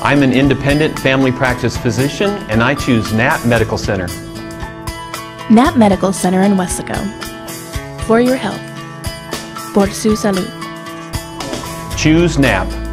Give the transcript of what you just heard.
I'm an independent family practice physician and I choose Knapp Medical Center. Knapp Medical Center in Weslaco. For your health. Por su salud. Choose Knapp.